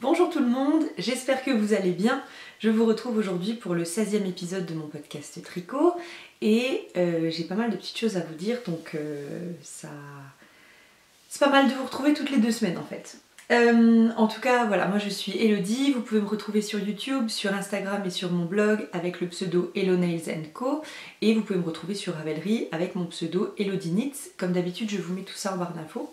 Bonjour tout le monde, j'espère que vous allez bien. Je vous retrouve aujourd'hui pour le 16e épisode de mon podcast Tricot et euh, j'ai pas mal de petites choses à vous dire donc euh, ça... C'est pas mal de vous retrouver toutes les deux semaines en fait. Euh, en tout cas, voilà, moi je suis Elodie, vous pouvez me retrouver sur YouTube, sur Instagram et sur mon blog avec le pseudo Nails Co. Et vous pouvez me retrouver sur Ravelry avec mon pseudo Elodie Knits. Comme d'habitude, je vous mets tout ça en barre d'infos.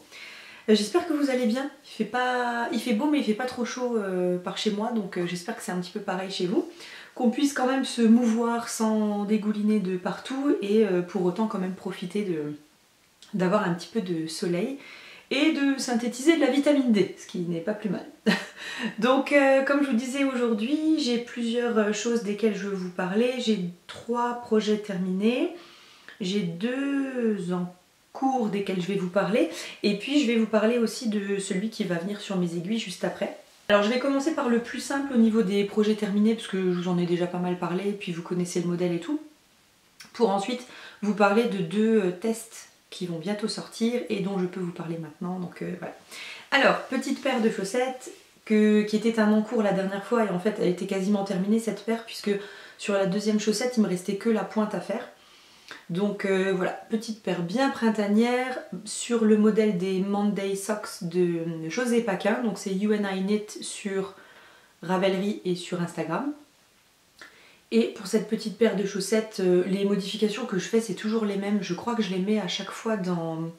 Euh, j'espère que vous allez bien. Il fait, pas... il fait beau mais il fait pas trop chaud euh, par chez moi donc euh, j'espère que c'est un petit peu pareil chez vous. Qu'on puisse quand même se mouvoir sans dégouliner de partout et pour autant quand même profiter de d'avoir un petit peu de soleil et de synthétiser de la vitamine D, ce qui n'est pas plus mal. donc comme je vous disais aujourd'hui, j'ai plusieurs choses desquelles je veux vous parler. J'ai trois projets terminés. J'ai deux en cours desquels je vais vous parler. Et puis je vais vous parler aussi de celui qui va venir sur mes aiguilles juste après. Alors je vais commencer par le plus simple au niveau des projets terminés parce que je vous en ai déjà pas mal parlé et puis vous connaissez le modèle et tout. Pour ensuite vous parler de deux euh, tests qui vont bientôt sortir et dont je peux vous parler maintenant. Donc euh, voilà. Alors, petite paire de chaussettes que, qui était un encours la dernière fois et en fait elle était quasiment terminée cette paire puisque sur la deuxième chaussette il me restait que la pointe à faire. Donc euh, voilà, petite paire bien printanière sur le modèle des Monday Socks de José Paquin. Donc c'est UNI Knit sur Ravelry et sur Instagram. Et pour cette petite paire de chaussettes, euh, les modifications que je fais c'est toujours les mêmes. Je crois que je les mets à chaque fois dans,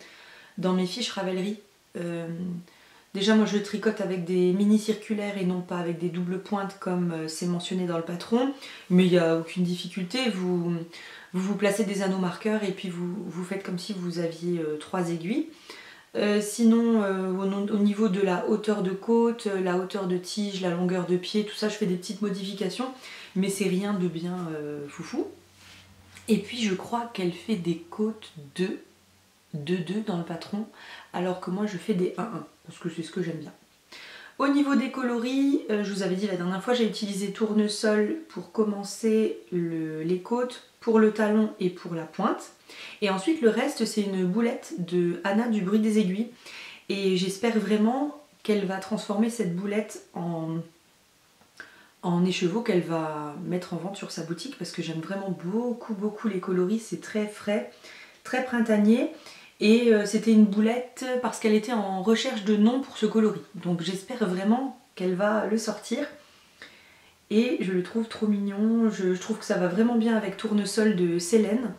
mes fiches Ravelry. Euh, déjà moi je tricote avec des mini circulaires et non pas avec des doubles pointes comme c'est mentionné dans le patron. Mais il n'y a aucune difficulté. Vous, vous vous placez des anneaux marqueurs et puis vous, vous faites comme si vous aviez euh, trois aiguilles. Euh, sinon, euh, au, niveau de la hauteur de côte, la hauteur de tige, la longueur de pied, tout ça, je fais des petites modifications, mais c'est rien de bien foufou. Et puis, je crois qu'elle fait des côtes de 2-2 dans le patron, alors que moi, je fais des 1-1, parce que c'est ce que j'aime bien. Au niveau des coloris, je vous avais dit la dernière fois, j'ai utilisé tournesol pour commencer les côtes, pour le talon et pour la pointe. Et ensuite le reste c'est une boulette de Anna du bruit des aiguilles. Et j'espère vraiment qu'elle va transformer cette boulette en, en écheveau qu'elle va mettre en vente sur sa boutique parce que j'aime vraiment beaucoup beaucoup les coloris, c'est très frais, très printanier. Et euh, c'était une boulette parce qu'elle était en recherche de nom pour ce coloris. Donc j'espère vraiment qu'elle va le sortir. Et je le trouve trop mignon, je, trouve que ça va vraiment bien avec Tournesol de Célène.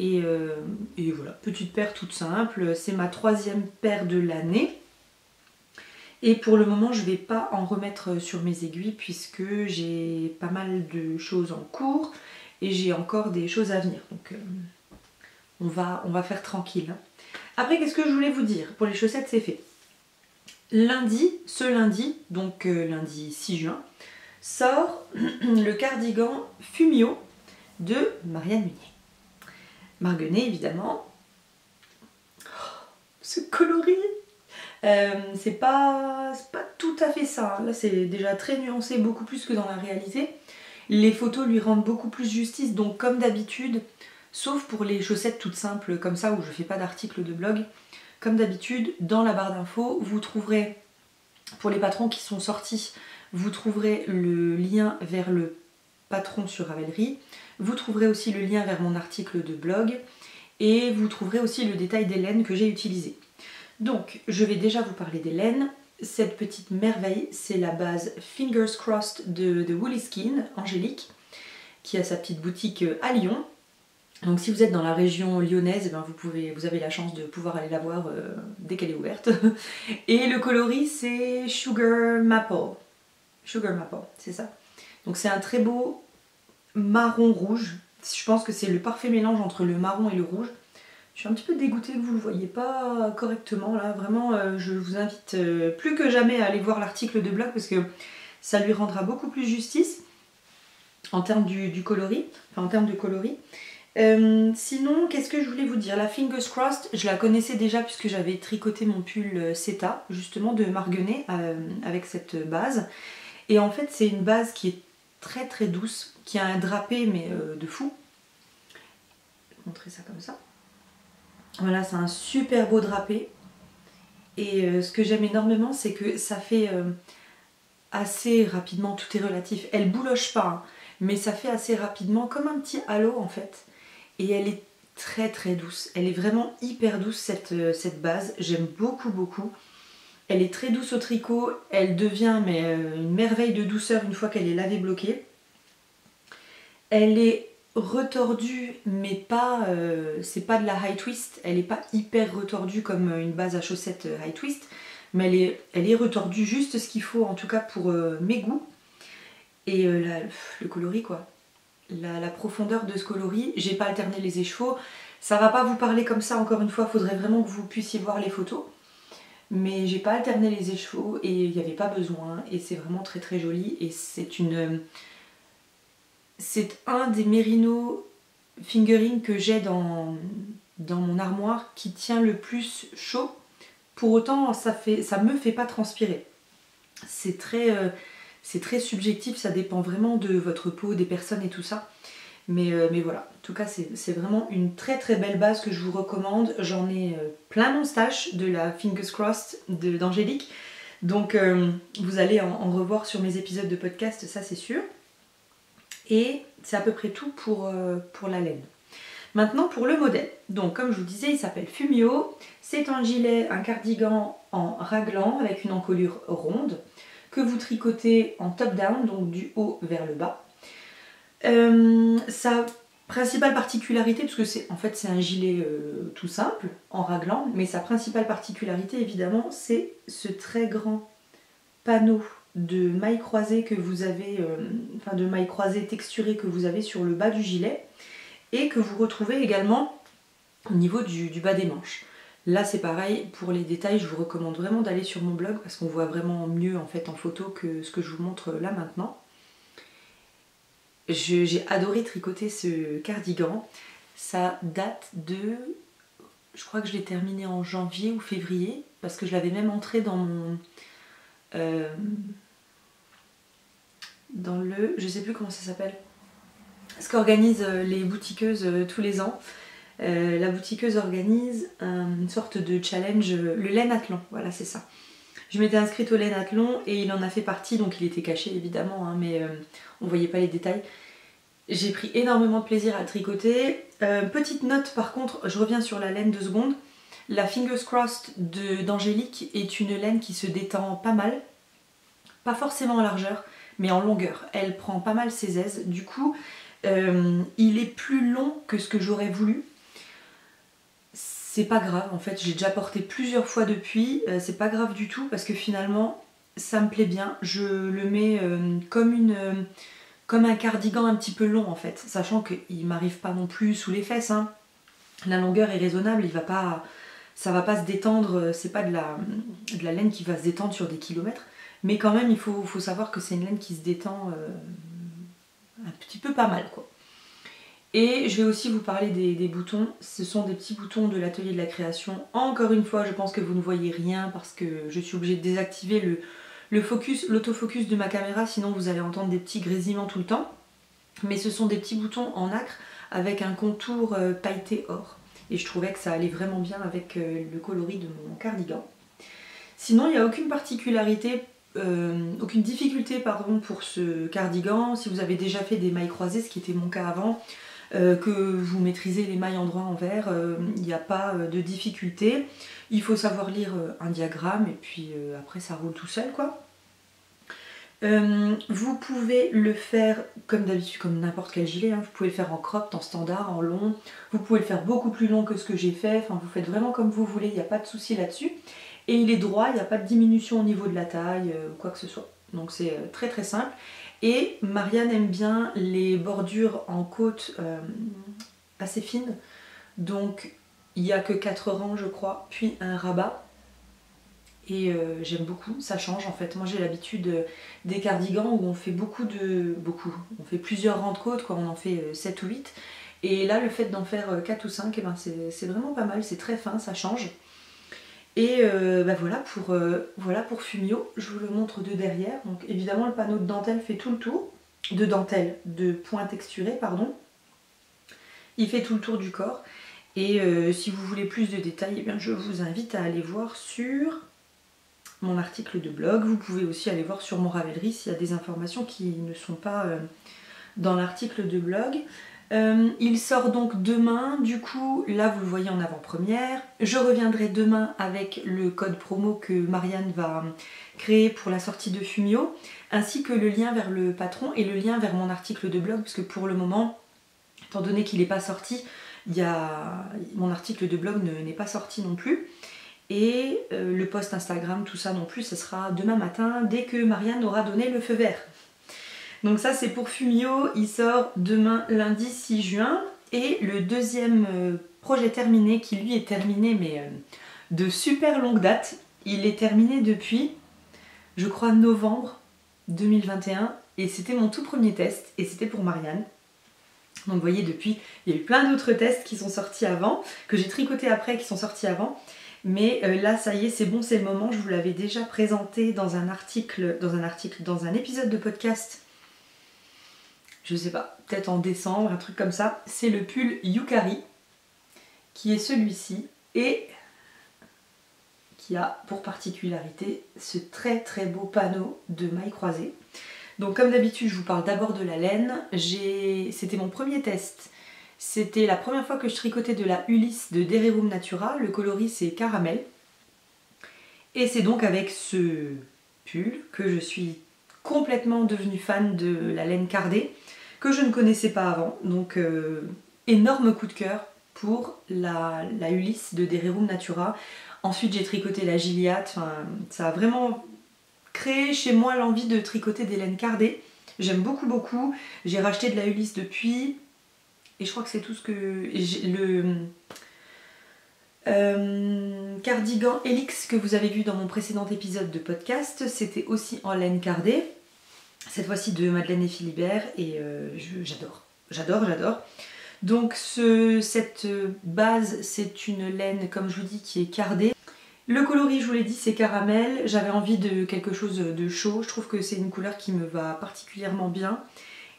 Euh, et, voilà, petite paire toute simple, c'est ma troisième paire de l'année. Et pour le moment, je ne vais pas en remettre sur mes aiguilles puisque j'ai pas mal de choses en cours et j'ai encore des choses à venir. Euh, on, va, faire tranquille. Après, qu'est-ce que je voulais vous dire Pour les chaussettes, c'est fait. Lundi, ce lundi, donc euh, lundi 6 juin, sort le cardigan Fumio de Marianne Munier. Marguenet évidemment. Oh, ce coloris euh, C'est pas, pas tout à fait ça. Là c'est déjà très nuancé, beaucoup plus que dans la réalité. Les photos lui rendent beaucoup plus justice, donc comme d'habitude, sauf pour les chaussettes toutes simples comme ça où je fais pas d'article de blog, comme d'habitude, dans la barre d'infos, vous trouverez pour les patrons qui sont sortis vous trouverez le lien vers le patron sur Ravelry. Vous trouverez aussi le lien vers mon article de blog. Et vous trouverez aussi le détail des laines que j'ai utilisées. Donc, je vais déjà vous parler des laines. Cette petite merveille, c'est la base Fingers Crossed de, de Woolly Skin, Angélique, qui a sa petite boutique à Lyon. Donc si vous êtes dans la région lyonnaise, eh ben, vous, pouvez, vous avez la chance de pouvoir aller la voir euh, dès qu'elle est ouverte. Et le coloris c'est Sugar Maple. Sugar Maple, c'est ça. Donc c'est un très beau marron rouge. Je pense que c'est le parfait mélange entre le marron et le rouge. Je suis un petit peu dégoûtée que vous ne le voyez pas correctement là. Vraiment, euh, je vous invite euh, plus que jamais à aller voir l'article de blog parce que ça lui rendra beaucoup plus justice en termes du, coloris, enfin en termes de coloris. Euh, sinon, qu'est-ce que je voulais vous dire? La Fingers Crossed, je la connaissais déjà puisque j'avais tricoté mon pull Seta, justement de Marguenet, avec cette base. Et en fait, c'est une base qui est très très douce, qui a un drapé mais euh, de fou. Je vais montrer ça comme ça. Voilà, c'est un super beau drapé. Et euh, ce que j'aime énormément, c'est que ça fait euh, assez rapidement, tout est relatif. Elle bouloche pas, hein, mais ça fait assez rapidement comme un petit halo en fait. Et elle est très très douce. Elle est vraiment hyper douce cette, euh, cette base. J'aime beaucoup beaucoup. Elle est très douce au tricot. Elle devient mais, euh, une merveille de douceur une fois qu'elle est lavée bloquée. Elle est retordue mais pas euh, c'est pas de la high twist. Elle est pas hyper retordue comme une base à chaussettes high twist. Mais elle est, elle est retordue juste ce qu'il faut en tout cas pour mes goûts. Et le coloris quoi la, profondeur de ce coloris. J'ai pas alterné les écheveaux. Ça va pas vous parler comme ça, encore une fois, faudrait vraiment que vous puissiez voir les photos. Mais j'ai pas alterné les écheveaux et il n'y avait pas besoin. Et c'est vraiment très très joli. Et c'est une. C'est un des mérinos fingering que j'ai dans, dans mon armoire qui tient le plus chaud. Pour autant, ça, fait, ça me fait pas transpirer. C'est très. Euh, c'est très subjectif, ça dépend vraiment de votre peau, des personnes et tout ça. Mais, euh, mais voilà, en tout cas c'est vraiment une très très belle base que je vous recommande. J'en ai euh, plein mon stash de la Fingers Crossed d'Angélique. Donc euh, vous allez en, revoir sur mes épisodes de podcast, ça c'est sûr. Et c'est à peu près tout pour, pour la laine. Maintenant pour le modèle. Donc comme je vous disais, il s'appelle Fumio. C'est un gilet, un cardigan en raglan avec une encolure ronde que vous tricotez en top-down, donc du haut vers le bas. Euh, sa principale particularité, parce que c'est en fait c'est un gilet euh, tout simple, en raglan, mais sa principale particularité évidemment c'est ce très grand panneau de mailles croisées que vous avez, euh, enfin de mailles croisées texturées que vous avez sur le bas du gilet et que vous retrouvez également au niveau du bas des manches. Là c'est pareil, pour les détails je vous recommande vraiment d'aller sur mon blog parce qu'on voit vraiment mieux en fait en photo que ce que je vous montre là maintenant. J'ai adoré tricoter ce cardigan. Ça date de... Je crois que je l'ai terminé en janvier ou février parce que je l'avais même entré dans mon... Euh, dans le... Je sais plus comment ça s'appelle. Ce qu'organisent les boutiqueuses euh, tous les ans. Euh, la boutiqueuse organise une sorte de challenge, le laine athlon, voilà c'est ça. Je m'étais inscrite au laine athlon et il en a fait partie, donc il était caché évidemment, hein, mais euh, on voyait pas les détails. J'ai pris énormément de plaisir à tricoter. Euh, petite note par contre, je reviens sur la laine de seconde. La Fingers Crossed d'Angélique est une laine qui se détend pas mal. Pas forcément en largeur, mais en longueur. Elle prend pas mal ses aises. Du coup, il est plus long que ce que j'aurais voulu c'est pas grave en fait, j'ai déjà porté plusieurs fois depuis, euh, c'est pas grave du tout parce que finalement ça me plaît bien, je le mets euh, comme une euh, comme un cardigan un petit peu long en fait, sachant qu'il m'arrive pas non plus sous les fesses, hein. la longueur est raisonnable, il va pas ça va pas se détendre, c'est pas de la, laine qui va se détendre sur des kilomètres, mais quand même il faut, faut savoir que c'est une laine qui se détend un petit peu pas mal quoi. Et je vais aussi vous parler des, boutons. Ce sont des petits boutons de l'atelier de la création. Encore une fois, je pense que vous ne voyez rien parce que je suis obligée de désactiver le, focus, l'autofocus de ma caméra, sinon vous allez entendre des petits grésillements tout le temps. Mais ce sont des petits boutons en acre avec un contour euh, pailleté or. Et je trouvais que ça allait vraiment bien avec euh, le coloris de mon cardigan. Sinon, il n'y a aucune particularité, euh, aucune difficulté pardon, pour ce cardigan. Si vous avez déjà fait des mailles croisées, ce qui était mon cas avant, que vous maîtrisez les mailles en droit envers, euh, il n'y a pas euh, de difficulté. Il faut savoir lire un diagramme et puis après ça roule tout seul quoi. vous pouvez le faire comme d'habitude, comme n'importe quel gilet, hein. vous pouvez le faire en crop, en standard, en long, vous pouvez le faire beaucoup plus long que ce que j'ai fait, enfin vous faites vraiment comme vous voulez, il n'y a pas de souci là-dessus. Et il est droit, il n'y a pas de diminution au niveau de la taille ou quoi que ce soit. Donc c'est très très simple. Et Marianne aime bien les bordures en côte euh, assez fines. Donc il n'y a que 4 rangs je crois, puis un rabat. Et euh, j'aime beaucoup, ça change en fait. Moi j'ai l'habitude euh, des cardigans où on fait beaucoup de... beaucoup. On fait plusieurs rangs de côte, quoi. on en fait 7 ou 8. Et là le fait d'en faire 4 ou 5, eh ben, c'est vraiment pas mal, c'est très fin, ça change. Et euh, bah voilà, pour, euh, voilà pour Fumio, je vous le montre de derrière. Donc évidemment le panneau de dentelle fait tout le tour, de dentelle, de point texturé, pardon. Il fait tout le tour du corps. Et euh, si vous voulez plus de détails, eh bien, je vous invite à aller voir sur mon article de blog. Vous pouvez aussi aller voir sur mon Ravelry s'il y a des informations qui ne sont pas dans l'article de blog. Euh, il sort donc demain, du coup là vous le voyez en avant-première. Je reviendrai demain avec le code promo que Marianne va créer pour la sortie de Fumio, ainsi que le lien vers le patron et le lien vers mon article de blog, parce que pour le moment, étant donné qu'il n'est pas sorti, mon article de blog n'est pas sorti non plus. Et euh, le post Instagram, tout ça non plus, ce sera demain matin dès que Marianne aura donné le feu vert. Donc ça c'est pour Fumio, il sort demain lundi 6 juin. Et le deuxième euh, projet terminé, qui lui est terminé mais euh, de super longue date, il est terminé depuis, je crois, novembre 2021. Et c'était mon tout premier test et c'était pour Marianne. Donc vous voyez depuis, il y a eu plein d'autres tests qui sont sortis avant, que j'ai tricoté après, qui sont sortis avant. Mais euh, là, ça y est, c'est bon, c'est le moment. Je vous l'avais déjà présenté dans un article, dans un article, dans un épisode de podcast. Je sais pas, peut-être en décembre, un truc comme ça. C'est le pull Yukari, qui est celui-ci, et qui a pour particularité ce très très beau panneau de mailles croisées. Donc comme d'habitude, je vous parle d'abord de la laine. C'était mon premier test c'était la première fois que je tricotais de la Ulysse de Dererum Natura. Le coloris c'est caramel. Et c'est donc avec ce pull que je suis complètement devenue fan de la laine cardée que je ne connaissais pas avant. Donc euh, énorme coup de cœur pour la, la Ulysse de Dererum Natura. Ensuite j'ai tricoté la Gilliatt. ça a vraiment créé chez moi l'envie de tricoter des laines cardées. J'aime beaucoup beaucoup. J'ai racheté de la Ulysse depuis. Et je crois que c'est tout ce que... Le euh, cardigan Helix que vous avez vu dans mon précédent épisode de podcast, c'était aussi en laine cardée. Cette fois-ci de Madeleine et Philibert. Et euh, j'adore. J'adore, j'adore. Donc ce, cette base, c'est une laine, comme je vous dis, qui est cardée. Le coloris, je vous l'ai dit, c'est caramel. J'avais envie de quelque chose de chaud. Je trouve que c'est une couleur qui me va particulièrement bien.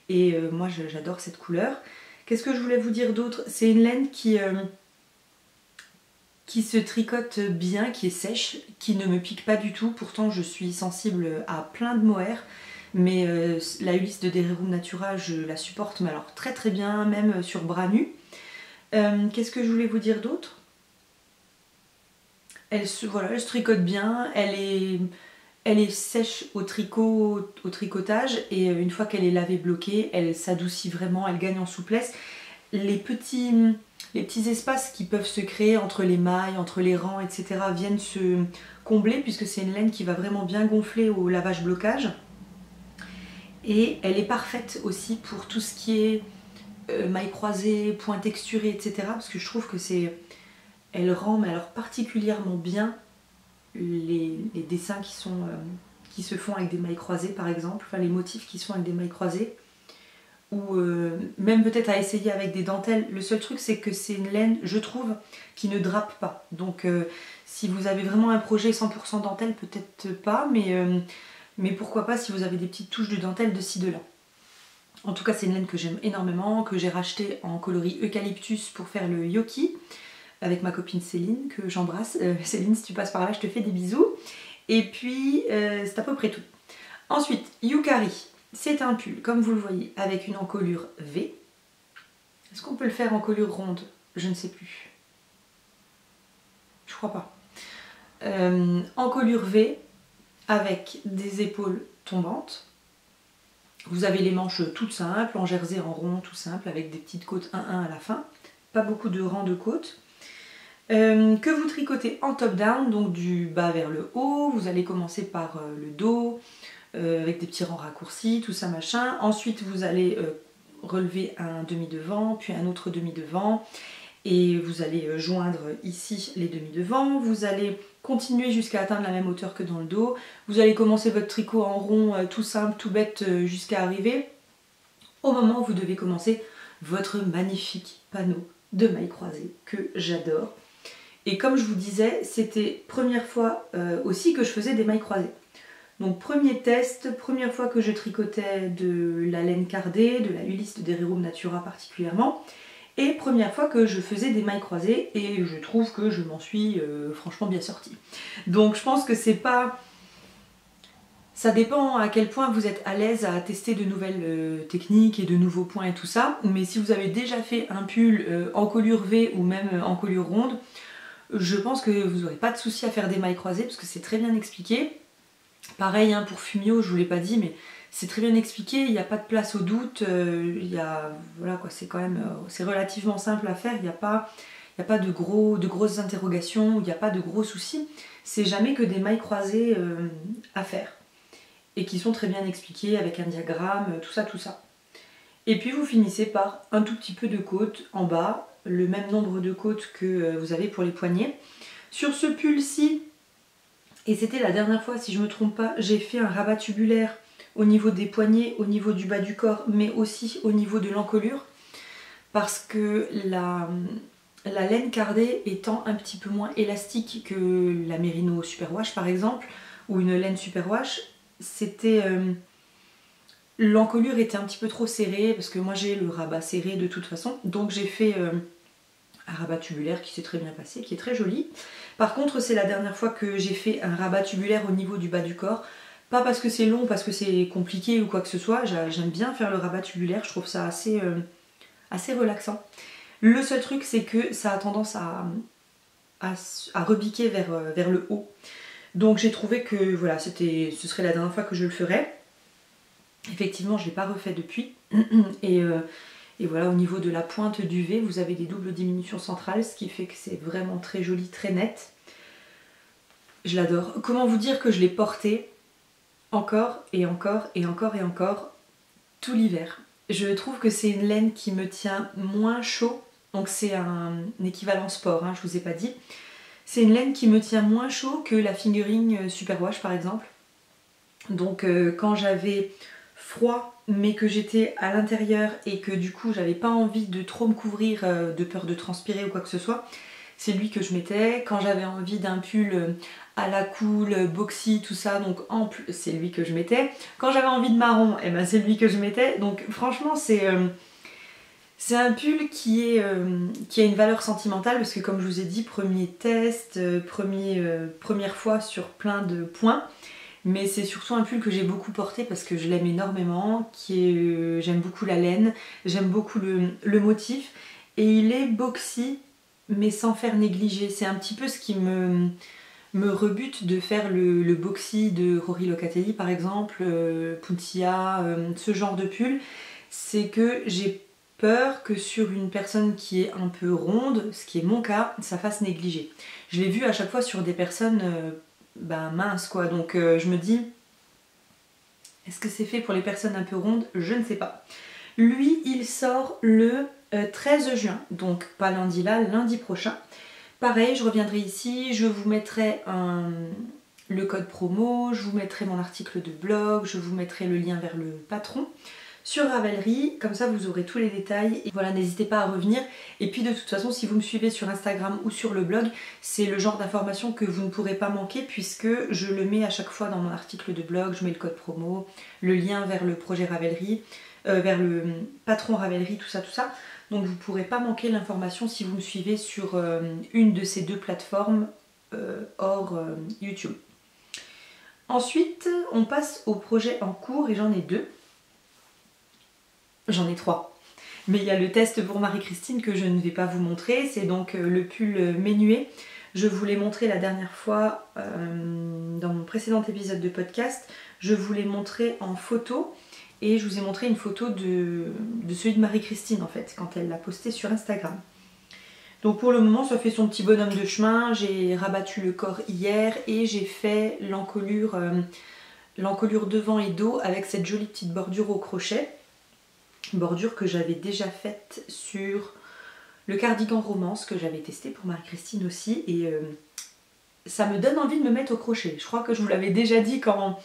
Et euh, moi, j'adore cette couleur. Qu'est-ce que je voulais vous dire d'autre? C'est une laine qui, euh, qui se tricote bien, qui est sèche, qui ne me pique pas du tout. Pourtant, je suis sensible à plein de mohair. Mais euh, la Ulysse de Dererum Natura, je la supporte mais alors très très bien, même sur bras nus. Euh, qu'est-ce que je voulais vous dire d'autre? Elle se, voilà, elle tricote bien, elle est elle est sèche au tricot, au tricotage et euh, une fois qu'elle est lavée bloquée, elle s'adoucit vraiment, elle gagne en souplesse. Les petits, les petits espaces qui peuvent se créer entre les mailles, entre les rangs, etc. viennent se combler puisque c'est une laine qui va vraiment bien gonfler au lavage blocage. Et elle est parfaite aussi pour tout ce qui est euh, mailles croisées, points texturés, etc. Parce que je trouve que c'est... Elle rend mais alors particulièrement bien les, dessins qui, sont, euh, qui se font avec des mailles croisées par exemple, enfin les motifs qui sont avec des mailles croisées, ou euh, même peut-être à essayer avec des dentelles. Le seul truc c'est que c'est une laine, je trouve, qui ne drape pas. Donc si vous avez vraiment un projet 100% dentelle, peut-être pas, mais, mais pourquoi pas si vous avez des petites touches de dentelle de ci, de là. En tout cas, c'est une laine que j'aime énormément, que j'ai racheté en coloris eucalyptus pour faire le yoki avec ma copine Céline que j'embrasse. Euh, Céline, si tu passes par là, je te fais des bisous. Et puis, euh, c'est à peu près tout. Ensuite, Yukari, c'est un pull, comme vous le voyez, avec une encolure V. Est-ce qu'on peut le faire en encolure ronde? Je ne sais plus. Je crois pas. Euh, encolure V avec des épaules tombantes. Vous avez les manches toutes simples, en jersey en rond, tout simple, avec des petites côtes 1-1 à la fin. Pas beaucoup de rangs de côtes. Euh, que vous tricotez en top-down, donc du bas vers le haut. Vous allez commencer par euh, le dos, euh, avec des petits rangs raccourcis, tout ça machin. Ensuite, vous allez relever un demi-devant, puis un autre demi-devant. Et vous allez joindre ici les demi-devants. Vous allez continuer jusqu'à atteindre la même hauteur que dans le dos. Vous allez commencer votre tricot en rond, tout simple, tout bête, jusqu'à arriver au moment où vous devez commencer votre magnifique panneau de mailles croisées que j'adore. Et comme je vous disais, c'était première fois euh, aussi que je faisais des mailles croisées. Donc premier test, première fois que je tricotais de la laine cardée, de la Ulysse de Natura particulièrement, et première fois que je faisais des mailles croisées, et je trouve que je m'en suis euh, franchement bien sortie. Donc je pense que c'est pas Ça dépend à quel point vous êtes à l'aise à tester de nouvelles euh, techniques et de nouveaux points et tout ça. Mais si vous avez déjà fait un pull euh, en colure V ou même en colure ronde, je pense que vous n'aurez pas de souci à faire des mailles croisées parce que c'est très bien expliqué. Pareil hein, pour Fumio, je vous l'ai pas dit, mais c'est très bien expliqué, il n'y a pas de place au doute, il y a, voilà c'est quand même, c'est relativement simple à faire, il n'y a pas il de, gros, de grosses interrogations, il n'y a pas de gros soucis. C'est jamais que des mailles croisées euh, à faire. Et qui sont très bien expliquées avec un diagramme, tout ça, tout ça. Et puis vous finissez par un tout petit peu de côte en bas, le même nombre de côtes que euh, vous avez pour les poignets. Sur ce pull-ci, et c'était la dernière fois, si je ne me trompe pas, j'ai fait un rabat tubulaire au niveau des poignets, au niveau du bas du corps, mais aussi au niveau de l'encolure. Parce que la, la laine cardée étant un petit peu moins élastique que la Merino Superwash par exemple, ou une laine Superwash, c'était... Euh, l'encolure était un petit peu trop serrée, parce que moi j'ai le rabat serré de toute façon, donc j'ai fait euh, un rabat tubulaire qui s'est très bien passé, qui est très joli. Par contre c'est la dernière fois que j'ai fait un rabat tubulaire au niveau du bas du corps, pas parce que c'est long, parce que c'est compliqué ou quoi que ce soit, j'aime bien faire le rabat tubulaire, je trouve ça assez, euh, assez relaxant. Le seul truc, c'est que ça a tendance à, à, rebiquer vers, euh, vers le haut. Donc j'ai trouvé que voilà, ce serait la dernière fois que je le ferais. Effectivement, je ne l'ai pas refait depuis. Euh, et, voilà, au niveau de la pointe du V, vous avez des doubles diminutions centrales, ce qui fait que c'est vraiment très joli, très net. Je l'adore. Comment vous dire que je l'ai porté? Encore et encore et encore et encore tout l'hiver. Je trouve que c'est une laine qui me tient moins chaud donc c'est un, équivalent sport, hein, je vous ai pas dit. C'est une laine qui me tient moins chaud que la fingering euh, Superwash par exemple. Donc euh, quand j'avais froid mais que j'étais à l'intérieur et que du coup j'avais pas envie de trop me couvrir euh, de peur de transpirer ou quoi que ce soit, c'est lui que je mettais. Quand j'avais envie d'un pull à la cool, boxy, tout ça, donc ample, c'est lui que je mettais. Quand j'avais envie de marron, et eh ben c'est lui que je mettais. Donc franchement c'est... C'est un pull qui, est, euh, qui a une valeur sentimentale parce que comme je vous ai dit, premier test, euh, euh, première fois sur plein de points. Mais c'est surtout un pull que j'ai beaucoup porté parce que je l'aime énormément, j'aime beaucoup la laine, j'aime beaucoup le, motif. Et il est boxy mais sans faire négliger. C'est un petit peu ce qui me, rebute de faire le, boxy de Rory Locatelli par exemple, Puntia, ce genre de pull. C'est que j'ai peur que sur une personne qui est un peu ronde, ce qui est mon cas, ça fasse négliger. Je l'ai vu à chaque fois sur des personnes euh, ben, minces quoi, donc euh, je me dis, est-ce que c'est fait pour les personnes un peu rondes? Je ne sais pas. Lui, il sort le 13 euh, juin, donc pas lundi là, lundi prochain. Pareil, je reviendrai ici, je vous mettrai le code promo, je vous mettrai mon article de blog, je vous mettrai le lien vers le patron sur Ravelry, comme ça vous aurez tous les détails. Et voilà, n'hésitez pas à revenir. Et puis de toute façon, si vous me suivez sur Instagram ou sur le blog, c'est le genre d'information que vous ne pourrez pas manquer puisque je le mets à chaque fois dans mon article de blog, je mets le code promo, le lien vers le projet Ravelry, euh, vers le patron Ravelry, tout ça, tout ça. Donc vous ne pourrez pas manquer l'information si vous me suivez sur euh, une de ces deux plateformes euh, hors YouTube. Ensuite, on passe au projet en cours et j'en ai deux. J'en ai trois. Mais il y a le test pour Marie-Christine que je ne vais pas vous montrer. C'est donc euh, le pull euh, Ménué. Je vous l'ai montré la dernière fois euh, dans mon précédent épisode de podcast. Je vous l'ai montré en photo. Et je vous ai montré une photo de, celui de Marie-Christine en fait, quand elle l'a posté sur Instagram. Donc pour le moment, ça fait son petit bonhomme de chemin. J'ai rabattu le corps hier et j'ai fait l'encolure l'encolure devant et dos avec cette jolie petite bordure au crochet bordure que j'avais déjà faite sur le cardigan romance que j'avais testé pour Marie-Christine aussi et euh, ça me donne envie de me mettre au crochet. Je crois que je vous l'avais déjà dit quand,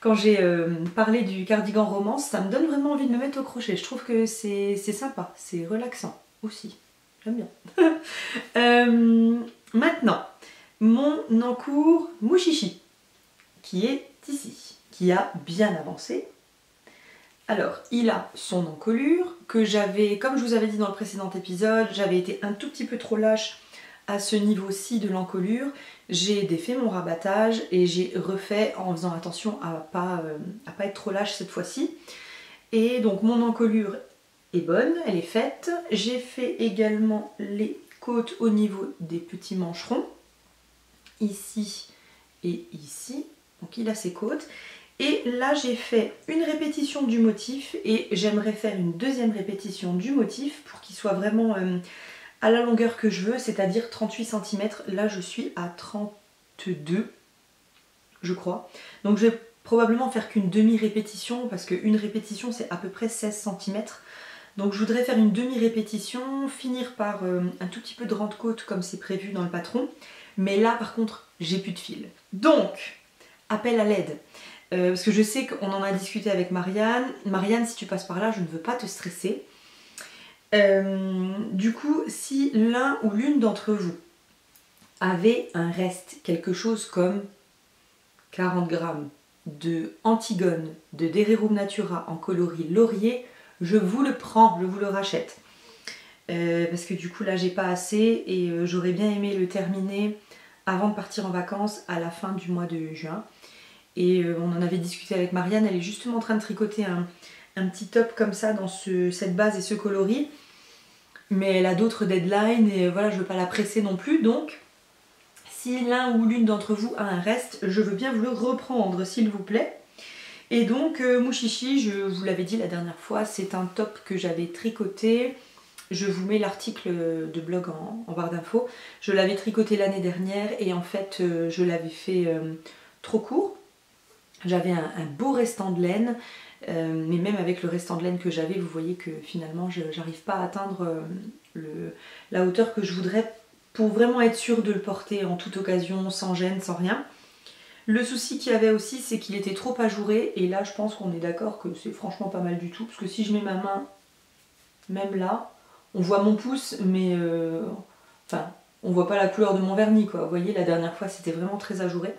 quand j'ai euh, parlé du cardigan romance, ça me donne vraiment envie de me mettre au crochet. Je trouve que c'est sympa, c'est relaxant aussi. J'aime bien. Euh, maintenant, mon encours mouchichi qui est ici, qui a bien avancé alors, il a son encolure que j'avais, comme je vous avais dit dans le précédent épisode, j'avais été un tout petit peu trop lâche à ce niveau-ci de l'encolure, j'ai défait mon rabattage et j'ai refait en faisant attention à pas, euh, pas être trop lâche cette fois-ci. Et donc mon encolure est bonne, elle est faite. J'ai fait également les côtes au niveau des petits mancherons, ici et ici. Donc il a ses côtes. Et là j'ai fait une répétition du motif et j'aimerais faire une deuxième répétition du motif pour qu'il soit vraiment euh, à la longueur que je veux, c'est-à-dire 38 cm. Là je suis à 32 je crois. Donc je vais probablement faire qu'une demi-répétition parce qu'une répétition c'est à peu près 16 cm. Donc je voudrais faire une demi-répétition, finir par euh, un tout petit peu de rente côte comme c'est prévu dans le patron. Mais là par contre j'ai plus de fil. Donc, appel à l'aide. Euh, parce que je sais qu'on en a discuté avec Marianne. Marianne, si tu passes par là, je ne veux pas te stresser. Euh, du coup, si l'un ou l'une d'entre vous avait un reste, quelque chose comme 40 grammes de Antigone, de Dererum Natura en coloris laurier, je vous le prends, je vous le rachète. Euh, parce que du coup là j'ai pas assez et j'aurais bien aimé le terminer avant de partir en vacances à la fin du mois de juin. Et euh, on en avait discuté avec Marianne, elle est justement en train de tricoter un, petit top comme ça dans cette base et ce coloris. Mais elle a d'autres deadlines et voilà, je veux pas la presser non plus. Donc, si l'un ou l'une d'entre vous a un reste, je veux bien vous le reprendre, s'il vous plaît. Et donc, euh, Mouchichi, je vous l'avais dit la dernière fois, c'est un top que j'avais tricoté. Je vous mets l'article de blog en, barre d'infos. Je l'avais tricoté l'année dernière et en fait, euh, je l'avais fait trop court. J'avais un, beau restant de laine, euh, mais même avec le restant de laine que j'avais, vous voyez que finalement je n'arrive pas à atteindre euh, la hauteur que je voudrais pour vraiment être sûre de le porter en toute occasion, sans gêne, sans rien. Le souci qu'il y avait aussi, c'est qu'il était trop ajouré, et là je pense qu'on est d'accord que c'est franchement pas mal du tout, parce que si je mets ma main, même là, on voit mon pouce, mais euh, enfin, on voit pas la couleur de mon vernis, quoi. Vous voyez, la dernière fois c'était vraiment très ajouré.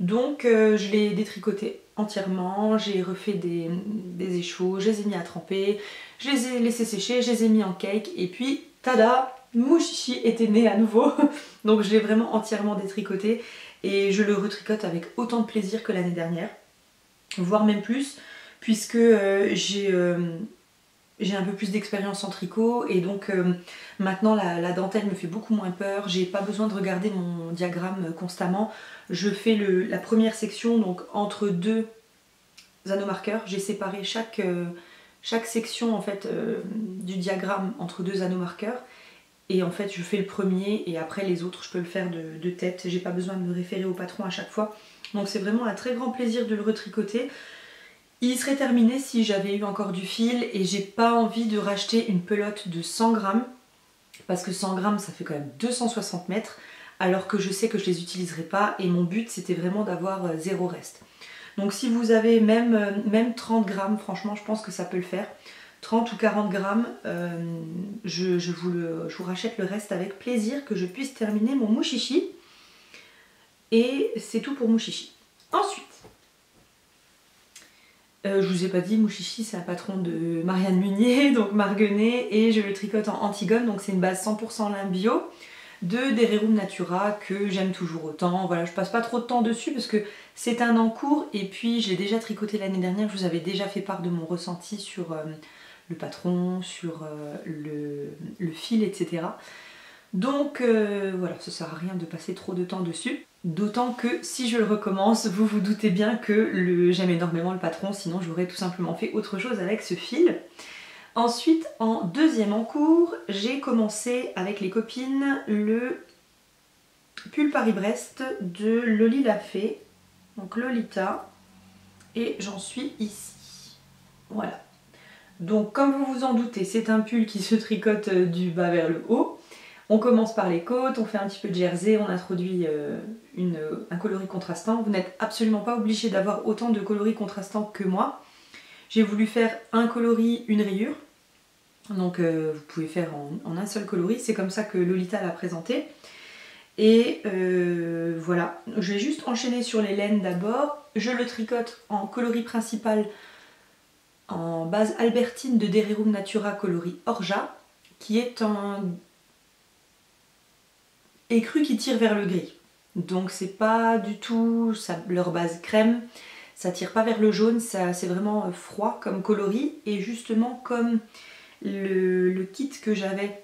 Donc euh, je l'ai détricoté entièrement, j'ai refait des, des échauds, je les ai mis à tremper, je les ai laissés sécher, je les ai mis en cake et puis tada Mouchichi était né à nouveau. Donc je l'ai vraiment entièrement détricoté et je le retricote avec autant de plaisir que l'année dernière voire même plus puisque euh, j'ai euh, j'ai un peu plus d'expérience en tricot et donc euh, maintenant la, dentelle me fait beaucoup moins peur. J'ai pas besoin de regarder mon diagramme constamment. Je fais la première section donc entre deux anneaux marqueurs. J'ai séparé chaque, euh, chaque section en fait euh, du diagramme entre deux anneaux marqueurs. Et en fait je fais le premier et après les autres je peux le faire de, de tête. J'ai pas besoin de me référer au patron à chaque fois. Donc c'est vraiment un très grand plaisir de le retricoter. Il serait terminé si j'avais eu encore du fil et j'ai pas envie de racheter une pelote de 100 grammes parce que 100 grammes ça fait quand même 260 mètres alors que je sais que je les utiliserai pas et mon but c'était vraiment d'avoir euh, zéro reste. Donc si vous avez même, euh, même 30 grammes, franchement je pense que ça peut le faire. 30 ou 40 grammes, euh, je, vous je vous rachète le reste avec plaisir que je puisse terminer mon mouchichi. Et c'est tout pour mouchichi. Ensuite, euh, je vous ai pas dit, Mouchichi c'est un patron de Marianne Munier, donc Marguenet, et je le tricote en Antigone, donc c'est une base 100% lin bio de Dererum Natura que j'aime toujours autant. Voilà, je passe pas trop de temps dessus parce que c'est un en cours et puis je l'ai déjà tricoté l'année dernière, je vous avais déjà fait part de mon ressenti sur euh, le patron, sur euh, le, fil, etc. Donc voilà, ça sert à rien de passer trop de temps dessus. D'autant que si je le recommence, vous vous doutez bien que j'aime énormément le patron, sinon j'aurais tout simplement fait autre chose avec ce fil. Ensuite, en deuxième en cours, j'ai commencé avec les copines le pull Paris-Brest de Loli Lafay, donc Lolita, et j'en suis ici. Voilà. Donc comme vous vous en doutez, c'est un pull qui se tricote du bas vers le haut. On commence par les côtes, on fait un petit peu de jersey, on introduit euh, un coloris contrastant. Vous n'êtes absolument pas obligé d'avoir autant de coloris contrastants que moi. J'ai voulu faire un coloris, une rayure. Donc euh, vous pouvez faire en, un seul coloris. C'est comme ça que Lolita l'a présenté. Et euh, voilà, je vais juste enchaîner sur les laines d'abord. Je le tricote en coloris principal en base albertine de Dererum Natura coloris Orja, qui est un écru qui tire vers le gris. Donc c'est pas du tout leur base crème, ça tire pas vers le jaune, c'est vraiment froid comme coloris. Et justement comme le, kit que j'avais,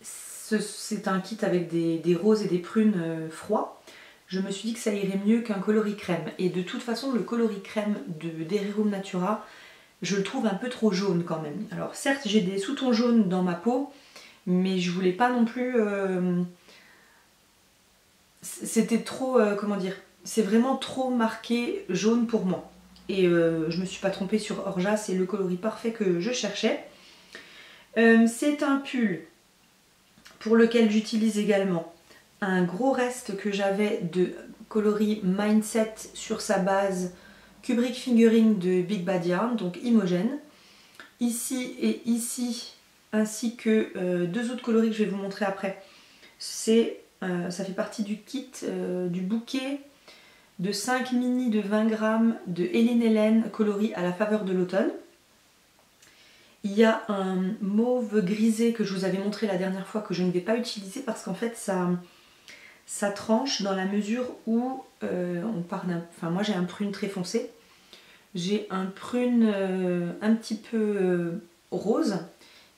c'est un kit avec des, roses et des prunes froids, je me suis dit que ça irait mieux qu'un coloris crème. Et de toute façon, le coloris crème de d'Erirum Natura, je le trouve un peu trop jaune quand même. Alors certes, j'ai des sous-tons jaunes dans ma peau, mais je voulais pas non plus... Euh, c'était trop... Euh, comment dire C'est vraiment trop marqué jaune pour moi. Et euh, je me suis pas trompée sur Orja, c'est le coloris parfait que je cherchais. c'est un pull pour lequel j'utilise également un gros reste que j'avais de coloris Mindset sur sa base Kubrick Fingering de Big Bad Yarn, donc Imogène. Ici et ici, ainsi que euh, deux autres coloris que je vais vous montrer après. C'est, euh, ça fait partie du kit, euh, du bouquet de 5 mini de 20 grammes de Hélène Hélène coloris à la faveur de l'automne. Il y a un mauve grisé que je vous avais montré la dernière fois que je ne vais pas utiliser parce qu'en fait ça, tranche dans la mesure où euh, on part d'un... Enfin moi j'ai un prune très foncé. J'ai un prune un petit peu rose.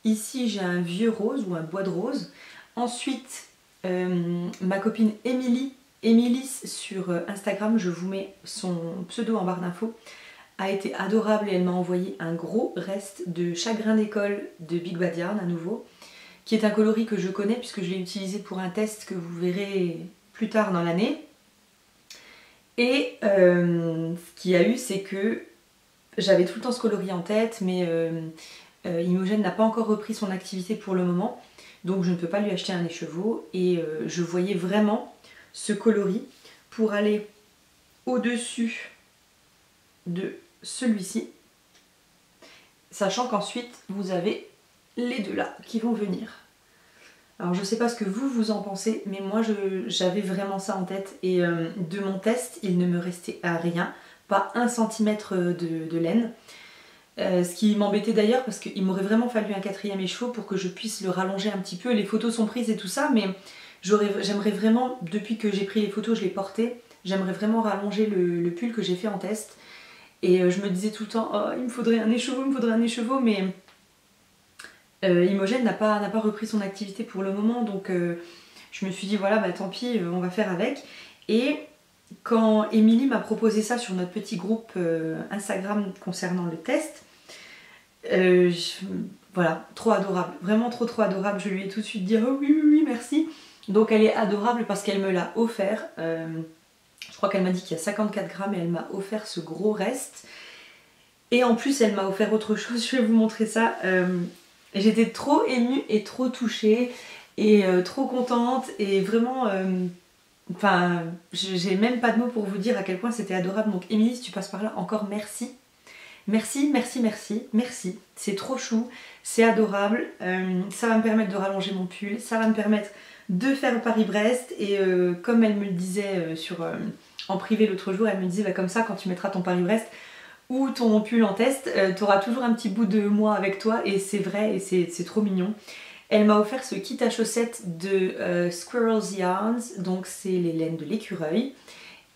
Ici j'ai un vieux rose ou un bois de rose. Ensuite ma copine Émilie, Émilie sur Instagram, je vous mets son pseudo en barre d'infos, a été adorable et elle m'a envoyé un gros reste de chagrin d'école de Big Bad Yarn à nouveau qui est un coloris que je connais puisque je l'ai utilisé pour un test que vous verrez plus tard dans l'année. Et euh, ce qu'il y a eu, c'est que j'avais tout le temps ce coloris en tête, mais euh, euh, Imogen n'a pas encore repris son activité pour le moment, donc je ne peux pas lui acheter un écheveau. Et je voyais vraiment ce coloris pour aller au-dessus de celui-ci, sachant qu'ensuite vous avez les deux là qui vont venir. Alors je sais pas ce que vous vous en pensez, mais moi j'avais vraiment ça en tête et euh, de mon test il ne me restait à rien, pas un centimètre de, laine. Euh, ce qui m'embêtait d'ailleurs parce qu'il m'aurait vraiment fallu un quatrième écheveau pour que je puisse le rallonger un petit peu. Les photos sont prises et tout ça, mais j'aimerais vraiment, depuis que j'ai pris les photos, je l'ai porté, j'aimerais vraiment rallonger le, pull que j'ai fait en test. Et euh, je me disais tout le temps, oh, il me faudrait un écheveau, il me faudrait un écheveau, mais euh, Imogen n'a pas, repris son activité pour le moment, donc euh, je me suis dit voilà, bah tant pis, on va faire avec. Et quand Émilie m'a proposé ça sur notre petit groupe Instagram concernant le test, voilà, trop adorable, vraiment trop trop adorable. Je lui ai tout de suite dit oh oui oui oui merci. Donc elle est adorable parce qu'elle me l'a offert. je crois qu'elle m'a dit qu'il y a 54 grammes et elle m'a offert ce gros reste. Et en plus elle m'a offert autre chose, je vais vous montrer ça. J'étais trop émue et trop touchée et euh, trop contente et vraiment... Euh, enfin, j'ai même pas de mots pour vous dire à quel point c'était adorable. Donc Émilie, si tu passes par là, encore merci. Merci, merci, merci, merci. C'est trop chou, c'est adorable. Euh, ça va me permettre de rallonger mon pull, ça va me permettre de faire Paris-Brest. Et comme elle me le disait sur, en privé l'autre jour, elle me disait bah, comme ça, quand tu mettras ton Paris-Brest, ou ton pull en test, euh, tu auras toujours un petit bout de moi avec toi et c'est vrai et c'est trop mignon. Elle m'a offert ce kit à chaussettes de euh, Squirrels Yarns, donc c'est les laines de l'écureuil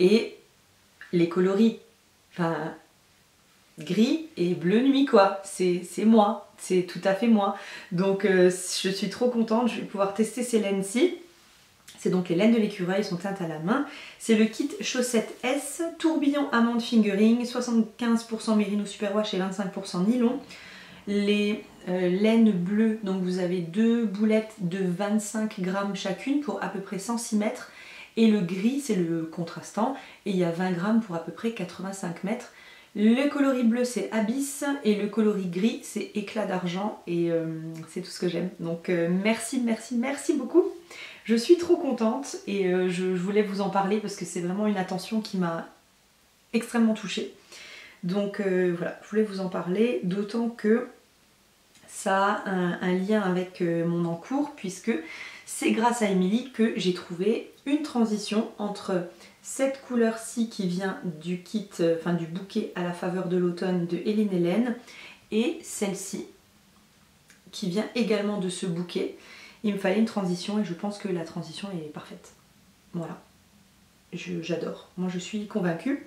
et les coloris, enfin gris et bleu nuit quoi, c'est moi, c'est tout à fait moi. Donc euh, je suis trop contente, je vais pouvoir tester ces laines-ci. C'est donc les laines de l'écureuil, sont teintes à la main. C'est le kit chaussettes S, tourbillon amande fingering, 75% mérino superwash et 25% nylon. Les euh, laines bleues, donc vous avez deux boulettes de 25 grammes chacune pour à peu près 106 mètres. Et le gris, c'est le contrastant, et il y a 20 grammes pour à peu près 85 mètres. Le coloris bleu c'est Abyss et le coloris gris c'est éclat d'argent et euh, c'est tout ce que j'aime. Donc euh, merci, merci, merci beaucoup. Je suis trop contente et euh, je, voulais vous en parler parce que c'est vraiment une attention qui m'a extrêmement touchée. Donc voilà, je voulais vous en parler, d'autant que ça a un, lien avec mon encours puisque c'est grâce à Émilie que j'ai trouvé une transition entre cette couleur-ci qui vient du kit, euh, enfin du bouquet à la faveur de l'automne de Hélène Hélène et celle-ci qui vient également de ce bouquet. il me fallait une transition et je pense que la transition est parfaite. Voilà. J'adore. Moi je suis convaincue.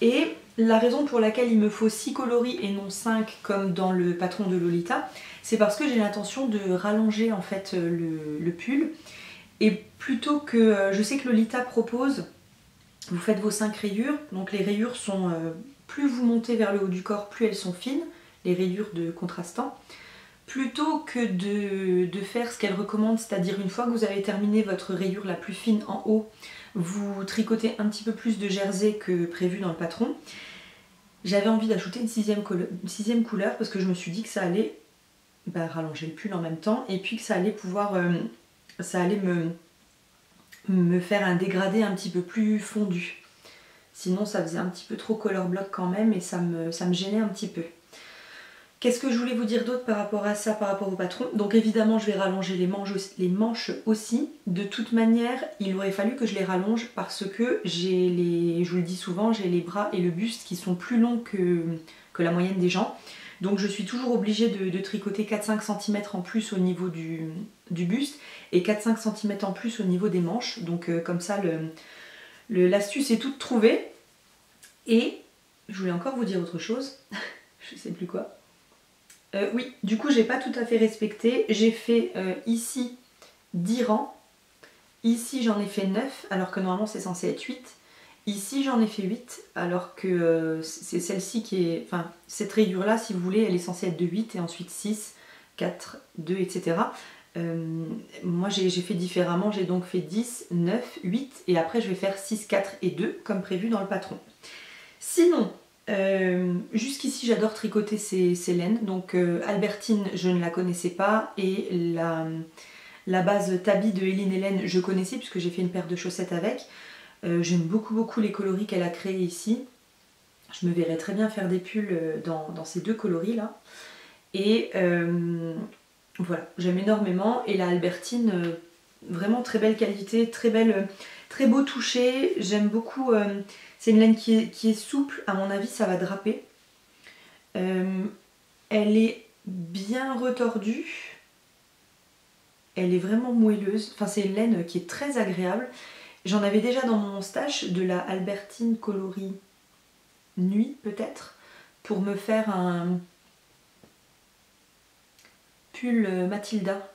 Et la raison pour laquelle il me faut 6 coloris et non 5 comme dans le patron de Lolita, c'est parce que j'ai l'intention de rallonger en fait le, pull. Et plutôt que... Euh, je sais que Lolita propose, vous faites vos 5 rayures, donc les rayures sont... Euh, plus vous montez vers le haut du corps, plus elles sont fines, les rayures de contrastant plutôt que de, faire ce qu'elle recommande, c'est-à-dire une fois que vous avez terminé votre rayure la plus fine en haut, vous tricotez un petit peu plus de jersey que prévu dans le patron. J'avais envie d'ajouter une sixième, couleur parce que je me suis dit que ça allait bah, rallonger le pull en même temps et puis que ça allait pouvoir, euh, ça allait me, me faire un dégradé un petit peu plus fondu. Sinon ça faisait un petit peu trop color block quand même et ça me, ça me gênait un petit peu. Qu'est-ce que je voulais vous dire d'autre par rapport à ça, par rapport au patron? Donc évidemment, je vais rallonger les manches, aussi. De toute manière, il aurait fallu que je les rallonge parce que j'ai les, je vous le dis souvent, j'ai les bras et le buste qui sont plus longs que la moyenne des gens. Donc je suis toujours obligée de, tricoter 4-5 cm en plus au niveau du, buste et 4-5 cm en plus au niveau des manches. Donc euh, comme ça, l'astuce est toute trouvée. Et je voulais encore vous dire autre chose. je sais plus quoi. Euh, oui, du coup, j'ai pas tout à fait respecté. J'ai fait euh, ici 10 rangs. Ici, j'en ai fait 9, alors que normalement, c'est censé être 8. Ici, j'en ai fait 8, alors que euh, c'est celle-ci qui est... Enfin, cette rayure-là, si vous voulez, elle est censée être de 8, et ensuite 6, 4, 2, etc. moi, j'ai fait différemment. J'ai donc fait 10, 9, 8, et après, je vais faire 6, 4 et 2, comme prévu dans le patron. Sinon, euh, jusqu'ici, j'adore tricoter ces, laines. Donc, euh, Albertine, je ne la connaissais pas. Et la, la base Tabi de Hélène Hélène, je connaissais puisque j'ai fait une paire de chaussettes avec. Euh, j'aime beaucoup, beaucoup les coloris qu'elle a créés ici. Je me verrais très bien faire des pulls dans, ces deux coloris là. Et voilà, j'aime énormément. Et la Albertine, vraiment très belle qualité, très belle, très beau toucher. J'aime beaucoup c'est une laine qui est, souple, à mon avis ça va draper. Euh, elle est bien retordue. Elle est vraiment moelleuse. Enfin c'est une laine qui est très agréable. J'en avais déjà dans mon stash de la Albertine coloris nuit peut-être pour me faire un pull Matilda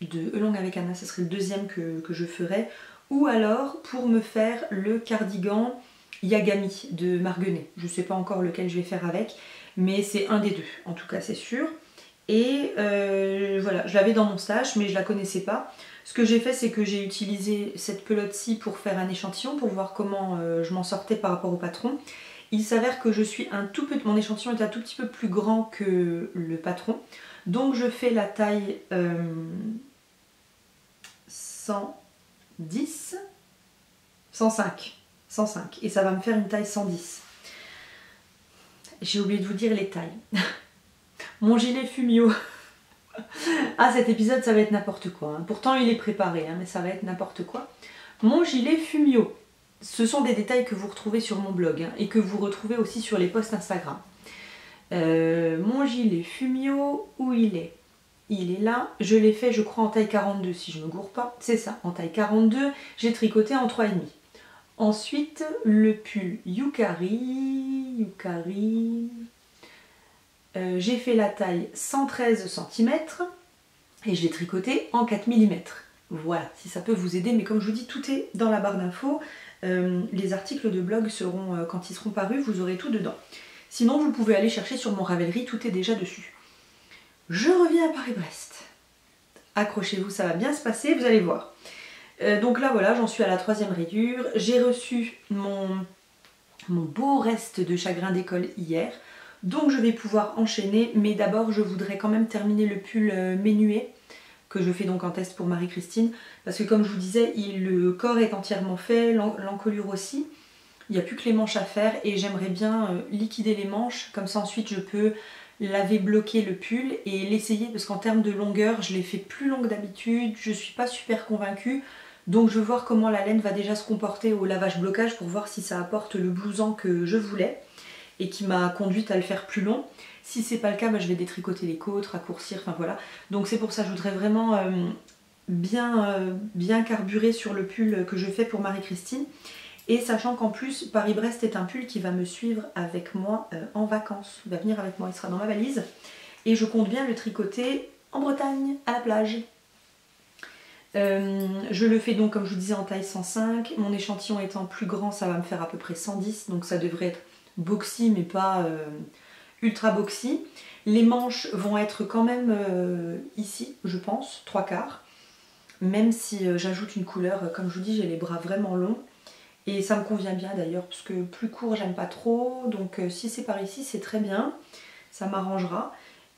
de Elong avec Anna, ce serait le deuxième que, que je ferais ou alors pour me faire le cardigan Yagami de Marguenet. Je ne sais pas encore lequel je vais faire avec, mais c'est un des deux, en tout cas c'est sûr. Et euh, voilà, je l'avais dans mon stage, mais je la connaissais pas. Ce que j'ai fait, c'est que j'ai utilisé cette pelote-ci pour faire un échantillon, pour voir comment euh, je m'en sortais par rapport au patron. Il s'avère que je suis un tout petit, mon échantillon est un tout petit peu plus grand que le patron. Donc je fais la taille 110, 105. 105 et ça va me faire une taille 110. J'ai oublié de vous dire les tailles. Mon gilet fumio. ah cet épisode ça va être n'importe quoi. Hein. Pourtant il est préparé hein, mais ça va être n'importe quoi. Mon gilet fumio. Ce sont des détails que vous retrouvez sur mon blog hein, et que vous retrouvez aussi sur les posts Instagram. Euh, mon gilet fumio, où il est? Il est là, je l'ai fait je crois en taille 42 si je ne me gourre pas, c'est ça, en taille 42, j'ai tricoté en 3,5. Ensuite, le pull Yukari. Yukari. Euh, j'ai fait la taille 113 cm et je l'ai tricoté en 4 mm. Voilà, si ça peut vous aider, mais comme je vous dis, tout est dans la barre d'infos. Euh, les articles de blog seront, euh, quand ils seront parus, vous aurez tout dedans. Sinon, vous pouvez aller chercher sur mon Ravelry, tout est déjà dessus. Je reviens à Paris-Brest. Accrochez-vous, ça va bien se passer, vous allez voir. Donc là voilà, j'en suis à la troisième rayure. J'ai reçu mon, mon beau reste de chagrin d'école hier. Donc je vais pouvoir enchaîner, mais d'abord je voudrais quand même terminer le pull euh, ménué que je fais donc en test pour Marie-Christine parce que comme je vous disais, le corps est entièrement fait, l'encolure aussi. Il n'y a plus que les manches à faire et j'aimerais bien euh, liquider les manches, comme ça ensuite je peux laver, bloquer le pull et l'essayer parce qu'en termes de longueur, je l'ai fait plus longue d'habitude, je suis pas super convaincue. Donc je veux voir comment la laine va déjà se comporter au lavage blocage pour voir si ça apporte le blouson que je voulais et qui m'a conduite à le faire plus long. Si c'est pas le cas, bah, je vais détricoter les côtes, raccourcir, enfin voilà. Donc c'est pour ça, je voudrais vraiment euh, bien, bien carburé sur le pull que je fais pour Marie-Christine. Et sachant qu'en plus, Paris-Brest est un pull qui va me suivre avec moi en vacances. Il va venir avec moi, il sera dans ma valise. Et je compte bien le tricoter en Bretagne, à la plage. Euh, je le fais donc comme je vous disais en taille 105. Mon échantillon étant plus grand, ça va me faire à peu près 110. Donc ça devrait être boxy mais pas euh, ultra boxy. Les manches vont être quand même euh, ici, je pense, trois quarts. Même si j'ajoute une couleur, comme je vous dis, j'ai les bras vraiment longs. Et ça me convient bien d'ailleurs, parce que plus court, j'aime pas trop. Donc si c'est par ici, c'est très bien. Ça m'arrangera.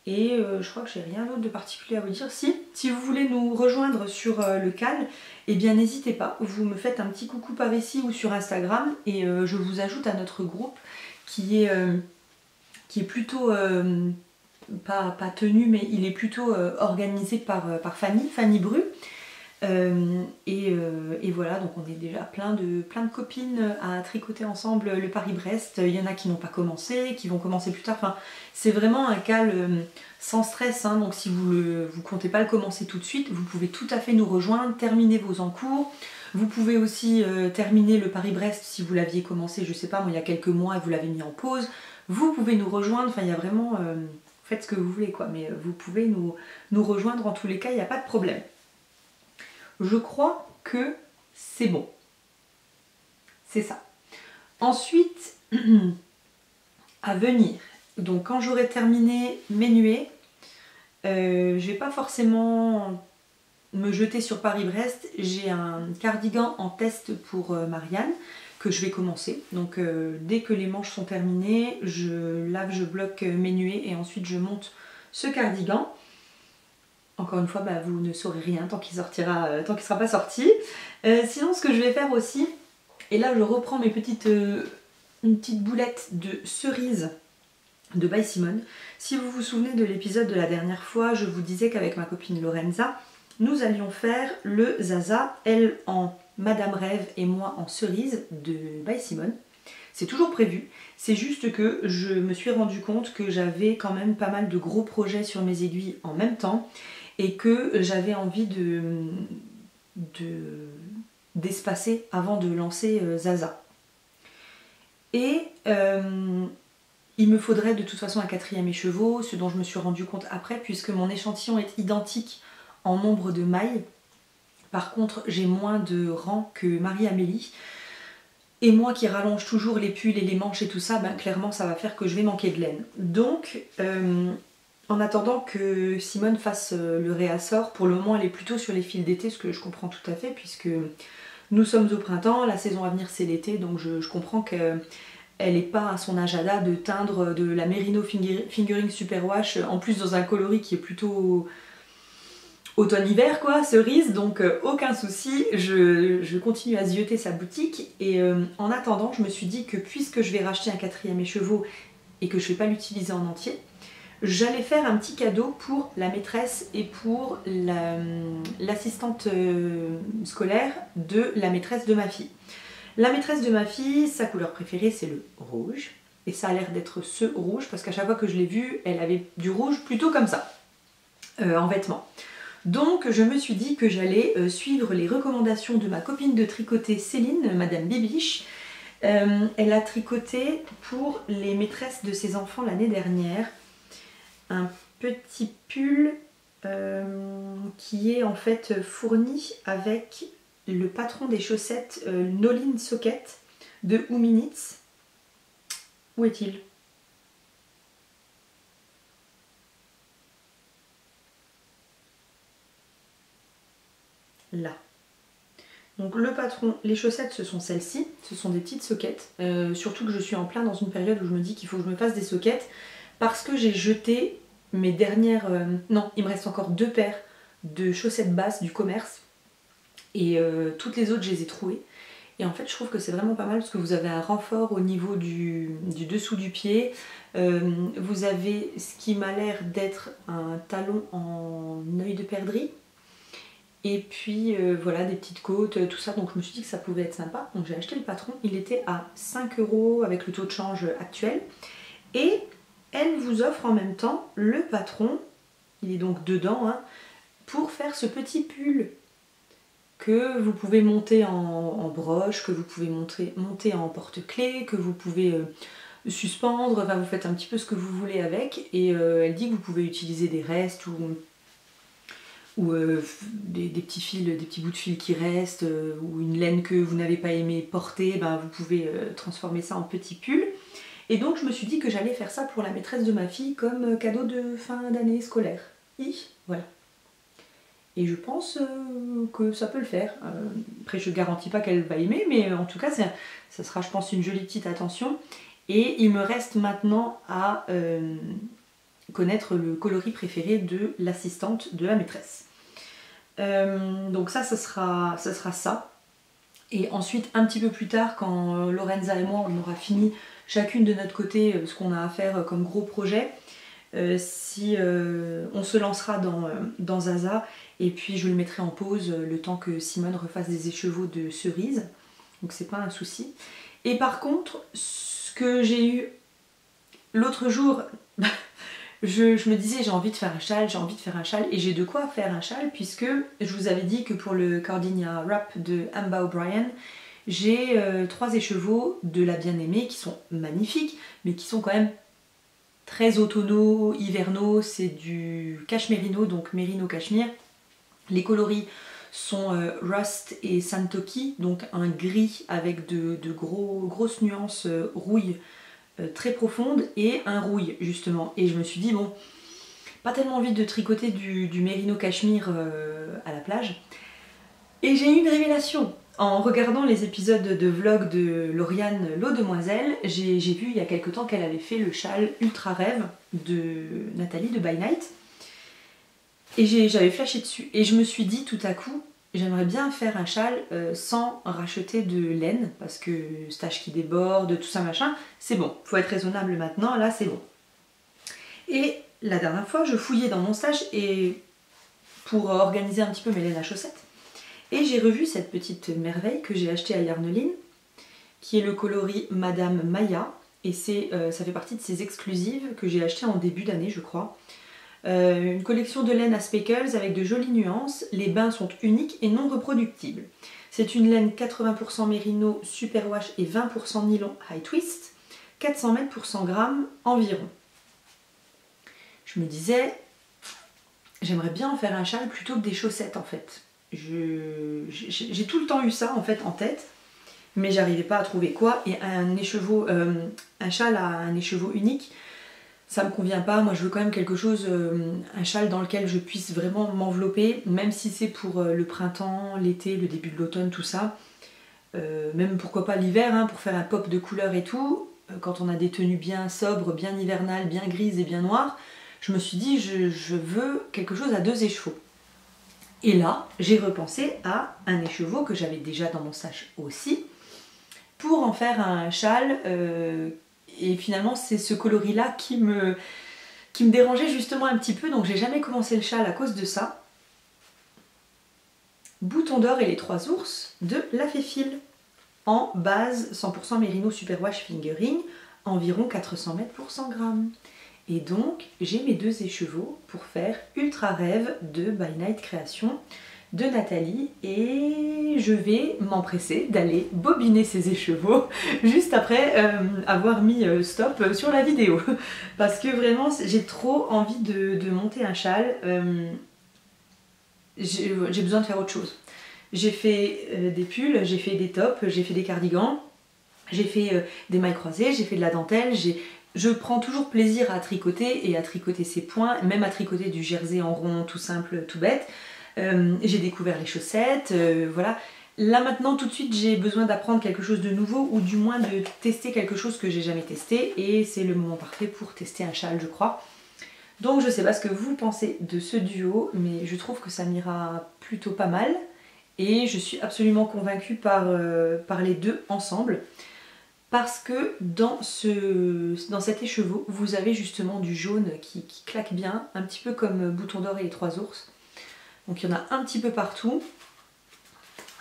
Et euh, je crois que j'ai rien d'autre de particulier à vous dire. Si, si vous voulez nous rejoindre sur euh, le cal, eh bien n'hésitez pas. Vous me faites un petit coucou par ici ou sur Instagram et euh, je vous ajoute à notre groupe qui est, qui est plutôt pas, pas, tenu mais il est plutôt organisé par, par Fanny, Fanny Bru. Euh, euh, et, voilà, donc on est déjà plein de, plein de copines à tricoter ensemble le Paris-Brest. Il y en a qui n'ont pas commencé, qui vont commencer plus tard. Enfin, c'est vraiment un cal euh, sans stress. Hein. donc si vous ne vous comptez pas le commencer tout de suite, vous pouvez tout à fait nous rejoindre, terminer vos encours. Vous pouvez aussi terminer le Paris-Brest si vous l'aviez commencé, je sais pas, moi il y a quelques mois et vous l'avez mis en pause. Vous pouvez nous rejoindre, enfin il y a vraiment... faites ce que vous voulez quoi, mais vous pouvez nous, nous rejoindre en tous les cas, il n'y a pas de problème je crois que c'est bon. C'est ça. Ensuite, à venir, donc quand j'aurai terminé mes nuées, euh, je vais pas forcément me jeter sur Paris-Brest. J'ai un cardigan en test pour euh, Marianne que je vais commencer. Donc euh, dès que les manches sont terminées, je lave, je bloque mes nuées et ensuite je monte ce cardigan. Encore une fois, bah, vous ne saurez rien tant qu'il sortira, euh, tant qu'il sera pas sorti. Euh, sinon, ce que je vais faire aussi, et là je reprends mes petites, euh, une petite boulette de cerise de By Simone. Si vous vous souvenez de l'épisode de la dernière fois, je vous disais qu'avec ma copine Lorenza, nous allions faire le Zaza, elle en Madame Rêve et moi en cerise de By Simone. C'est toujours prévu, c'est juste que je me suis rendu compte que j'avais quand même pas mal de gros projets sur mes aiguilles en même temps et que j'avais envie de d'espacer avant de lancer euh, Zaza. Et euh, il me faudrait de toute façon un quatrième écheveau, ce dont je me suis rendu compte après, puisque mon échantillon est identique en nombre de mailles. Par contre, j'ai moins de rangs que Marie-Amélie. Et moi qui rallonge toujours les pulls et les manches et tout ça, ben, clairement ça va faire que je vais manquer de laine. Donc, euh, en attendant que Simone fasse euh, le réassort, pour le moment elle est plutôt sur les fils d'été, ce que je comprends tout à fait, puisque nous sommes au printemps, la saison à venir c'est l'été, donc je, comprends qu'elle n'est pas à son agenda de teindre de la Merino Fingering Superwash, en plus dans un coloris qui est plutôt automne-hiver quoi, cerise, donc euh, aucun souci, je, continue à zioter sa boutique et euh, en attendant je me suis dit que puisque je vais racheter un quatrième écheveau et que je ne vais pas l'utiliser en entier, j'allais faire un petit cadeau pour la maîtresse et pour l'assistante euh, scolaire de la maîtresse de ma fille. La maîtresse de ma fille, sa couleur préférée c'est le rouge. Et ça a l'air d'être ce rouge parce qu'à chaque fois que je l'ai vue, elle avait du rouge plutôt comme ça, euh, en vêtements. Donc je me suis dit que j'allais euh, suivre les recommandations de ma copine de tricoter Céline, Madame Bibiche. elle a tricoté pour les maîtresses de ses enfants l'année dernière un petit pull euh, qui est en fait fourni avec le patron des chaussettes euh, Nolin Socket de Minutes. Où est-il? Là. Donc le patron, les chaussettes ce sont celles-ci, ce sont des petites soquettes. Euh, surtout que je suis en plein dans une période où je me dis qu'il faut que je me fasse des soquettes parce que j'ai jeté mes dernières... Euh, non, il me reste encore deux paires de chaussettes basses du commerce et euh, toutes les autres je les ai trouées. Et en fait je trouve que c'est vraiment pas mal parce que vous avez un renfort au niveau du, dessous du pied. Vous avez ce qui m'a l'air d'être un talon en œil de perdrix. Et puis voilà des petites côtes, tout ça. Donc je me suis dit que ça pouvait être sympa. Donc j'ai acheté le patron. Il était à 5 euros avec le taux de change actuel. Et elle vous offre en même temps le patron, il est donc dedans, hein, pour faire ce petit pull que vous pouvez monter en, broche, que vous pouvez monter, en porte-clés, que vous pouvez suspendre, enfin vous faites un petit peu ce que vous voulez avec. Et elle dit que vous pouvez utiliser des restes ou ou euh, des, petits fils, des petits bouts de fil qui restent, euh, ou une laine que vous n'avez pas aimé porter, ben, vous pouvez euh, transformer ça en petit pull. Et donc je me suis dit que j'allais faire ça pour la maîtresse de ma fille comme cadeau de fin d'année scolaire. Et voilà. Et je pense que ça peut le faire. après je garantis pas qu'elle va aimer, mais en tout cas ça sera je pense une jolie petite attention. Et il me reste maintenant à connaître le coloris préféré de l'assistante de la maîtresse. Euh, donc ça, ça sera ça. Et ensuite, un petit peu plus tard, quand euh, Lorenza et moi, on aura fini chacune de notre côté euh, ce qu'on a à faire comme gros projet, si on se lancera dans, dans Zaza, et puis je le mettrai en pause le temps que Simone refasse des écheveaux de cerises. Donc c'est pas un souci. Et par contre, ce que j'ai eu l'autre jour, je, me disais j'ai envie de faire un châle, j'ai envie de faire un châle et j'ai de quoi faire un châle puisque je vous avais dit que pour le Cardinia Wrap de Amba O'Brien, j'ai euh, trois écheveaux de la bien-aimée qui sont magnifiques mais qui sont quand même très automnaux, hivernaux, c'est du cachemérino, donc mérino cachemire. Les coloris sont euh, Rust et Santoki, donc un gris avec de, gros, grosses nuances euh, rouille très profonde et un rouille justement. Et je me suis dit bon, pas tellement envie de tricoter du, du mérino cachemire euh, à la plage. Et j'ai eu une révélation. En regardant les épisodes de vlog de Lauriane L'eau demoiselle, j'ai vu il y a quelque temps qu'elle avait fait le châle Ultra Rêve de Nathalie de By Night. Et j'avais flashé dessus. Et je me suis dit tout à coup, J'aimerais bien faire un châle euh, sans racheter de laine parce que stache qui déborde, tout ça machin, c'est bon. Faut être raisonnable maintenant, là c'est bon. Et la dernière fois, je fouillais dans mon stash et pour organiser un petit peu mes laines à chaussettes. Et j'ai revu cette petite merveille que j'ai achetée à Yarneline, qui est le coloris Madame Maya. Et euh, ça fait partie de ces exclusives que j'ai achetées en début d'année, je crois. Euh, une collection de laine à speckles avec de jolies nuances. Les bains sont uniques et non reproductibles. C'est une laine 80% mérino superwash et 20% nylon high twist. 400 mètres pour 100 grammes environ. Je me disais, j'aimerais bien en faire un châle plutôt que des chaussettes en fait. J'ai tout le temps eu ça en fait en tête, mais j'arrivais pas à trouver quoi. Et un écheveau, euh, un châle à un écheveau unique, ça me convient pas. Moi, je veux quand même quelque chose, euh, un châle dans lequel je puisse vraiment m'envelopper, même si c'est pour euh, le printemps, l'été, le début de l'automne, tout ça. Euh, même pourquoi pas l'hiver, hein, pour faire un pop de couleurs et tout. quand on a des tenues bien sobres, bien hivernales, bien grises et bien noires, je me suis dit, je, veux quelque chose à deux écheveaux. Et là, j'ai repensé à un écheveau que j'avais déjà dans mon sac aussi, pour en faire un châle et finalement c'est ce coloris là qui me, dérangeait justement un petit peu donc j'ai jamais commencé le châle à cause de ça. Bouton d'or et les trois ours de La Féfile en base 100% Merino Superwash Fingering environ 400 mètres pour 100 grammes. Et donc j'ai mes deux écheveaux pour faire Ultra Rêve de By Night Création de Nathalie et je vais m'empresser d'aller bobiner ces écheveaux juste après euh, avoir mis euh, stop sur la vidéo parce que vraiment j'ai trop envie de, monter un châle euh, j'ai besoin de faire autre chose j'ai fait des pulls, j'ai fait des tops, j'ai fait des cardigans j'ai fait des mailles croisées, j'ai fait de la dentelle, je prends toujours plaisir à tricoter et à tricoter ses points, même à tricoter du jersey en rond tout simple, tout bête. Euh, j'ai découvert les chaussettes, euh, voilà. Là maintenant tout de suite j'ai besoin d'apprendre quelque chose de nouveau ou du moins de tester quelque chose que j'ai jamais testé et c'est le moment parfait pour tester un châle je crois. Donc je sais pas ce que vous pensez de ce duo mais je trouve que ça m'ira plutôt pas mal et je suis absolument convaincue par, euh, les deux ensemble parce que dans, ce, dans cet écheveau vous avez justement du jaune qui claque bien un petit peu comme Bouton d'or et les trois ours donc il y en a un petit peu partout.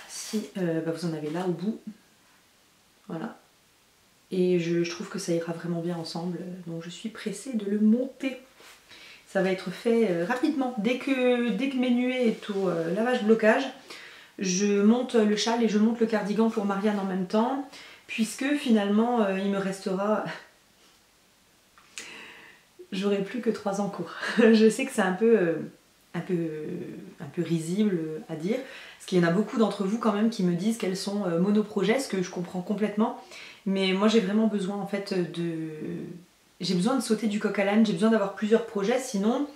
Si euh, bah, vous en avez là au bout. Voilà. Et je, trouve que ça ira vraiment bien ensemble. Donc je suis pressée de le monter. Ça va être fait euh, rapidement. Dès que, dès que mes nuées est au euh, lavage blocage, je monte le châle et je monte le cardigan pour Marianne en même temps, puisque finalement il me restera. J'aurai plus que 3 ans cours. je sais que c'est un peu, un, peu, un peu risible à dire, parce qu'il y en a beaucoup d'entre vous quand même qui me disent qu'elles sont euh, monoprojets, ce que je comprends complètement. Mais moi j'ai vraiment besoin en fait de. J'ai besoin de sauter du coq à l'âne, j'ai besoin d'avoir plusieurs projets, sinon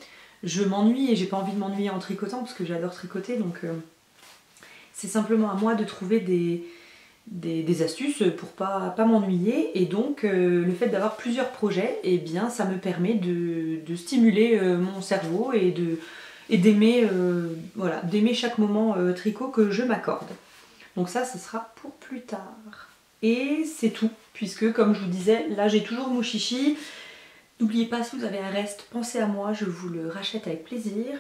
je m'ennuie et j'ai pas envie de m'ennuyer en tricotant parce que j'adore tricoter donc c'est simplement à moi de trouver des, des, astuces pour pas, pas m'ennuyer et donc euh, le fait d'avoir plusieurs projets, et eh bien ça me permet de, stimuler euh, mon cerveau et de et d'aimer euh, voilà, d'aimer chaque moment tricot que je m'accorde. Donc ça ce sera pour plus tard. Et c'est tout, puisque comme je vous disais, là j'ai toujours mon chichi. N'oubliez pas si vous avez un reste, pensez à moi, je vous le rachète avec plaisir.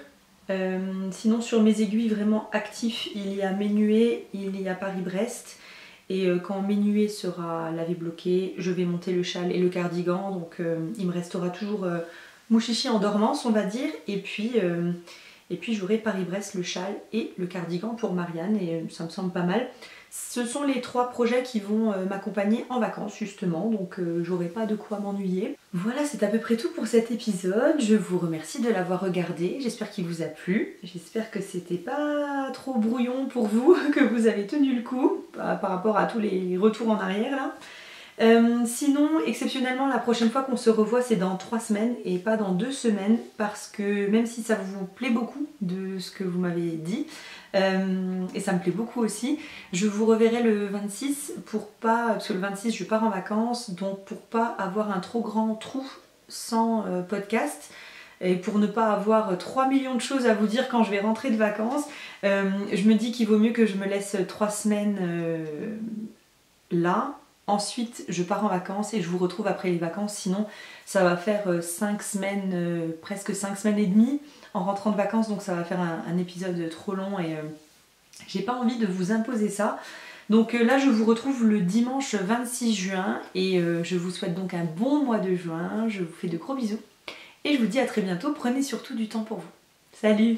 Euh, sinon sur mes aiguilles vraiment actifs, il y a Ménuet, il y a Paris-Brest. Et euh, quand Ménuet sera lavé bloqué, je vais monter le châle et le cardigan. Donc euh, il me restera toujours Mouchichi en dormance on va dire. Et puis, et puis j'aurai Paris-Brest, le châle et le cardigan pour Marianne. Et ça me semble pas mal. Ce sont les trois projets qui vont euh, m'accompagner en vacances justement, donc euh, j'aurai pas de quoi m'ennuyer. Voilà, c'est à peu près tout pour cet épisode. Je vous remercie de l'avoir regardé. J'espère qu'il vous a plu. J'espère que c'était pas trop brouillon pour vous, que vous avez tenu le coup par rapport à tous les retours en arrière là. Euh, sinon, exceptionnellement, la prochaine fois qu'on se revoit, c'est dans trois semaines et pas dans deux semaines parce que même si ça vous plaît beaucoup de ce que vous m'avez dit, euh, et ça me plaît beaucoup aussi, je vous reverrai le 26 pour pas, parce que le 26 je pars en vacances, donc pour pas avoir un trop grand trou sans euh, podcast et pour ne pas avoir 3 millions de choses à vous dire quand je vais rentrer de vacances, je me dis qu'il vaut mieux que je me laisse trois semaines là Ensuite, je pars en vacances et je vous retrouve après les vacances. Sinon, ça va faire 5 euh, semaines, euh, presque 5 semaines et demie en rentrant de vacances. Donc ça va faire un, épisode trop long et euh, j'ai pas envie de vous imposer ça. Donc là, je vous retrouve le dimanche 26 juin et je vous souhaite donc un bon mois de juin. Je vous fais de gros bisous et je vous dis à très bientôt. Prenez surtout du temps pour vous. Salut